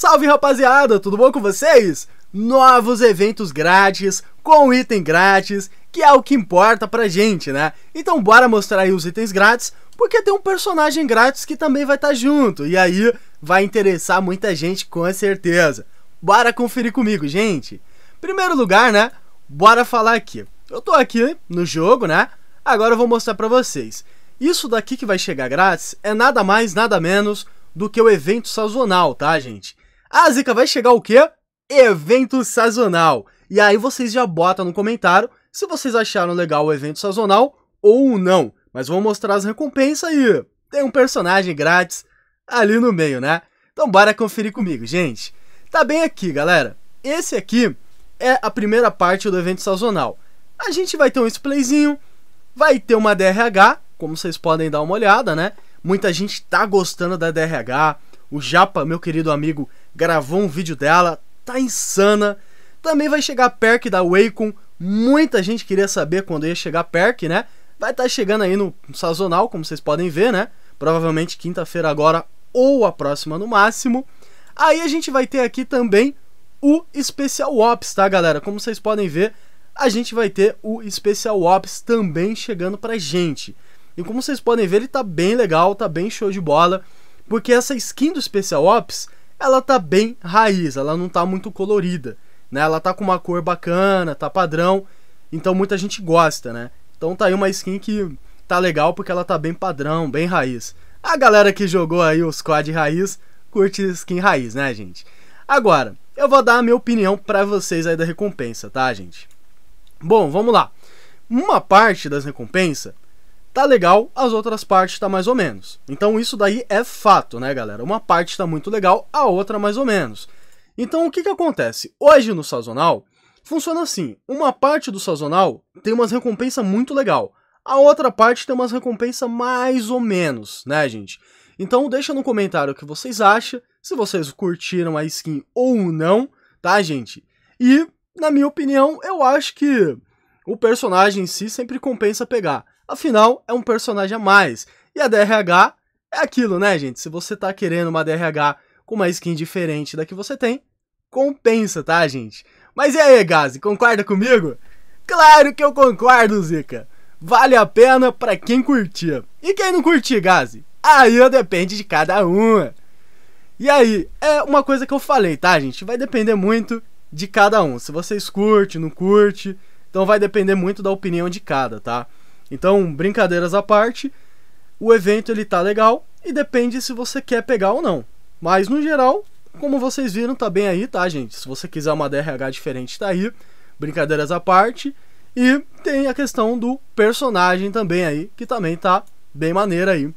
Salve rapaziada, tudo bom com vocês? Novos eventos grátis, com item grátis, que é o que importa pra gente, né? Então bora mostrar aí os itens grátis, porque tem um personagem grátis que também vai estar tá junto, e aí vai interessar muita gente com certeza. Bora conferir comigo, gente. Primeiro lugar, né? Bora falar aqui. Eu tô aqui no jogo, né? Agora eu vou mostrar pra vocês. Isso daqui que vai chegar grátis é nada mais, nada menos do que o evento sazonal, tá, gente? A Zica vai chegar o quê? Evento sazonal. E aí vocês já botam no comentário se vocês acharam legal o evento sazonal ou não. Mas vou mostrar as recompensas aí. Tem um personagem grátis ali no meio, né? Então bora conferir comigo, gente. Tá bem aqui, galera. Esse aqui é a primeira parte do evento sazonal. A gente vai ter um splayzinho, vai ter uma DRH, como vocês podem dar uma olhada, né? Muita gente tá gostando da DRH. O Japa, meu querido amigo, gravou um vídeo dela, tá insana. Também vai chegar a perk da Wacom. Muita gente queria saber quando ia chegar a perk, né? Vai estar tá chegando aí no sazonal, como vocês podem ver, né? Provavelmente quinta-feira agora ou a próxima no máximo. Aí a gente vai ter aqui também o Special Ops, tá, galera? Como vocês podem ver, a gente vai ter o Special Ops também chegando pra gente. E como vocês podem ver, ele tá bem legal, tá bem show de bola, porque essa skin do Special Ops, ela tá bem raiz, ela não tá muito colorida, né? Ela tá com uma cor bacana, tá padrão, então muita gente gosta, né? Então tá aí uma skin que tá legal porque ela tá bem padrão, bem raiz. A galera que jogou aí os squad raiz curte skin raiz, né, gente? Agora, eu vou dar a minha opinião para vocês aí da recompensa, tá, gente? Bom, vamos lá. Uma parte das recompensas tá legal, as outras partes tá mais ou menos. Então isso daí é fato, né, galera? Uma parte tá muito legal, a outra mais ou menos. Então o que que acontece? Hoje no sazonal funciona assim: uma parte do sazonal tem umas recompensas muito legal, a outra parte tem umas recompensas mais ou menos, né, gente? Então deixa no comentário o que vocês acham, se vocês curtiram a skin ou não, tá, gente? E, na minha opinião, eu acho que o personagem em si sempre compensa pegar. Afinal, é um personagem a mais. E a DRH é aquilo, né, gente? Se você tá querendo uma DRH com uma skin diferente da que você tem, compensa, tá, gente? Mas e aí, Gazi, concorda comigo? Claro que eu concordo, Zica. Vale a pena para quem curtir. E quem não curtir, Gazi? Aí depende de cada um. E aí, é uma coisa que eu falei, tá, gente? Vai depender muito de cada um. Se vocês curte, não curte, então vai depender muito da opinião de cada, tá? Então, brincadeiras à parte, o evento ele tá legal e depende se você quer pegar ou não. Mas no geral, como vocês viram, tá bem aí, tá, gente? Se você quiser uma DRH diferente, tá aí. Brincadeiras à parte. E tem a questão do personagem também aí, que também tá bem maneira aí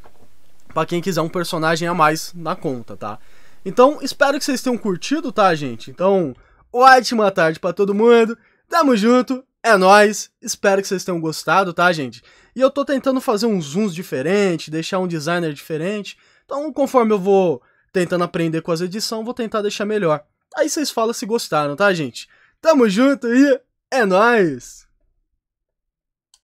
para quem quiser um personagem a mais na conta, tá? Então, espero que vocês tenham curtido, tá, gente? Então, ótima tarde para todo mundo. Tamo junto, é nós. Espero que vocês tenham gostado, tá, gente? E eu tô tentando fazer uns zooms diferentes, deixar um designer diferente. Então, conforme eu vou tentando aprender com as edições, vou tentar deixar melhor. Aí vocês falam se gostaram, tá, gente? Tamo junto e é nós.